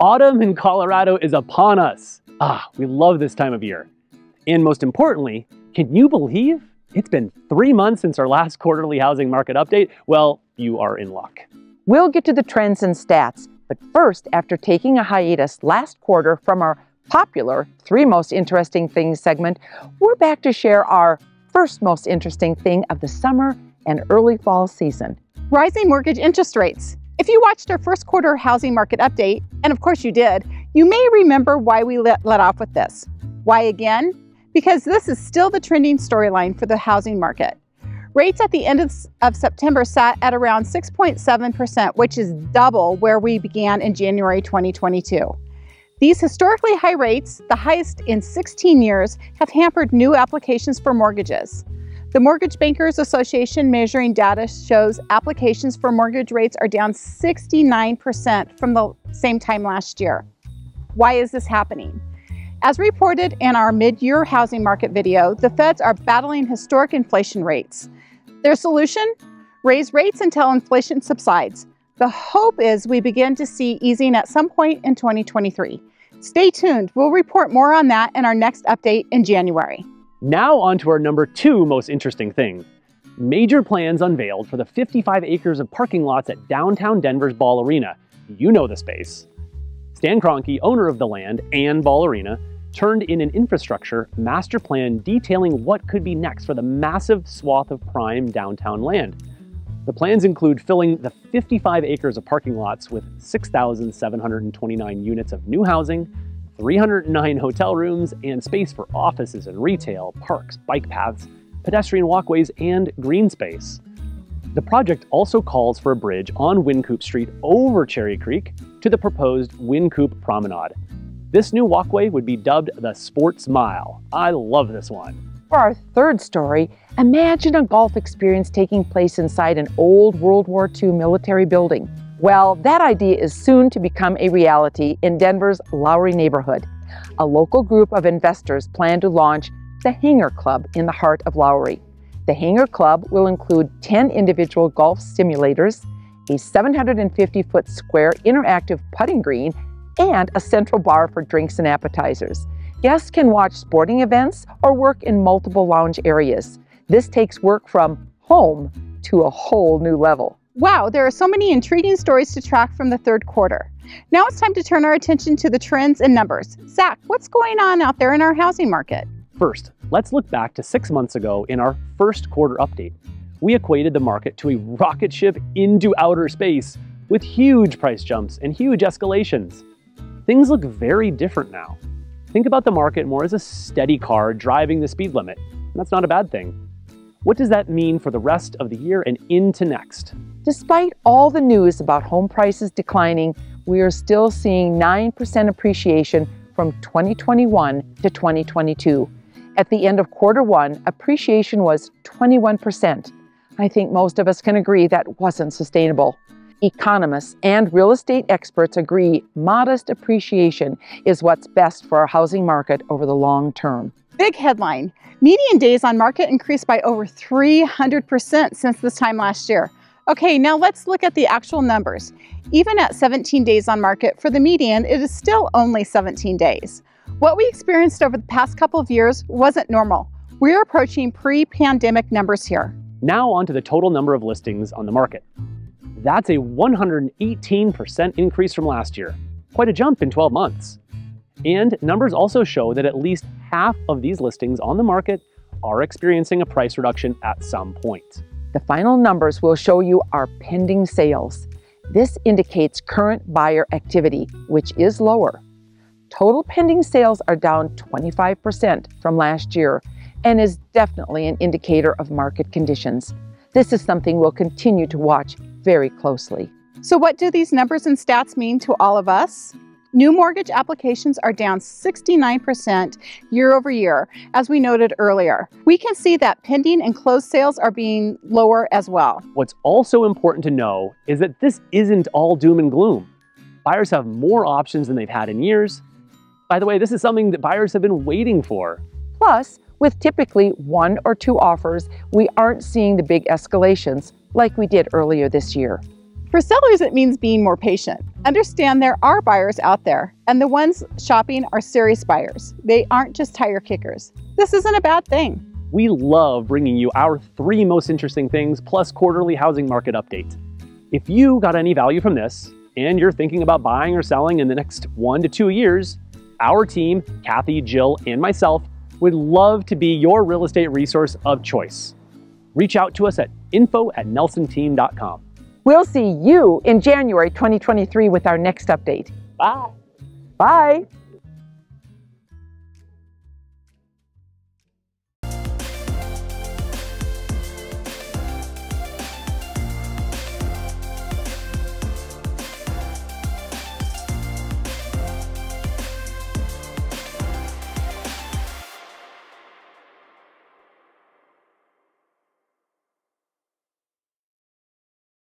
Autumn in Colorado is upon us. Ah, we love this time of year. And most importantly, can you believe it's been three months since our last quarterly housing market update? Well, you are in luck. We'll get to the trends and stats, but first, after taking a hiatus last quarter from our popular Three Most Interesting Things segment, we're back to share our first most interesting thing of the summer and early fall season. Rising mortgage interest rates. If you watched our first quarter housing market update, and of course you did, you may remember why we let, let off with this. Why again? Because this is still the trending storyline for the housing market. Rates at the end of, of September sat at around 6.7%, which is double where we began in January 2022. These historically high rates, the highest in 16 years, have hampered new applications for mortgages. The Mortgage Bankers Association measuring data shows applications for mortgage rates are down 69% from the same time last year. Why is this happening? As reported in our mid-year housing market video, the feds are battling historic inflation rates. Their solution? Raise rates until inflation subsides. The hope is we begin to see easing at some point in 2023. Stay tuned. We'll report more on that in our next update in January. Now on to our number two most interesting thing. Major plans unveiled for the 55 acres of parking lots at downtown Denver's Ball Arena. You know the space. Stan Kroenke, owner of the land and Ball Arena, turned in an infrastructure master plan detailing what could be next for the massive swath of prime downtown land. The plans include filling the 55 acres of parking lots with 6,729 units of new housing, 309 hotel rooms, and space for offices and retail, parks, bike paths, pedestrian walkways, and green space. The project also calls for a bridge on Wynkoop Street over Cherry Creek to the proposed Wynkoop Promenade. This new walkway would be dubbed the Sports Mile. I love this one. For our third story, imagine a golf experience taking place inside an old World War II military building. Well, that idea is soon to become a reality in Denver's Lowry neighborhood. A local group of investors plan to launch the Hangar Club in the heart of Lowry. The Hangar Club will include 10 individual golf simulators, a 750 foot square interactive putting green, and a central bar for drinks and appetizers. Guests can watch sporting events or work in multiple lounge areas. This takes work from home to a whole new level. Wow, there are so many intriguing stories to track from the third quarter. Now it's time to turn our attention to the trends and numbers. Zac, what's going on out there in our housing market? First, let's look back to six months ago in our first quarter update. We equated the market to a rocket ship into outer space with huge price jumps and huge escalations. Things look very different now. Think about the market more as a steady car driving the speed limit. That's not a bad thing. What does that mean for the rest of the year and into next? Despite all the news about home prices declining, we are still seeing 9% appreciation from 2021 to 2022. At the end of quarter one, appreciation was 21%. I think most of us can agree that wasn't sustainable. Economists and real estate experts agree modest appreciation is what's best for our housing market over the long term. Big headline median days on market increased by over 300% since this time last year. Okay, now let's look at the actual numbers. Even at 17 days on market for the median, it is still only 17 days. What we experienced over the past couple of years wasn't normal. We're approaching pre-pandemic numbers here. Now on to the total number of listings on the market. That's a 118% increase from last year. Quite a jump in 12 months. And numbers also show that at least half of these listings on the market are experiencing a price reduction at some point. The final numbers will show you our pending sales. This indicates current buyer activity, which is lower. Total pending sales are down 25% from last year and is definitely an indicator of market conditions. This is something we'll continue to watch very closely. So, what do these numbers and stats mean to all of us? New mortgage applications are down 69% year over year, as we noted earlier. We can see that pending and closed sales are being lower as well. What's also important to know is that this isn't all doom and gloom. Buyers have more options than they've had in years. By the way, this is something that buyers have been waiting for. Plus, with typically one or two offers, we aren't seeing the big escalations like we did earlier this year. For sellers, it means being more patient. Understand there are buyers out there, and the ones shopping are serious buyers. They aren't just tire kickers. This isn't a bad thing. We love bringing you our three most interesting things plus quarterly housing market update. If you got any value from this and you're thinking about buying or selling in the next one to two years, our team, Kathy, Jill, and myself, would love to be your real estate resource of choice. Reach out to us at info at nelsonteam.com. We'll see you in January 2023 with our next update. Bye. Bye.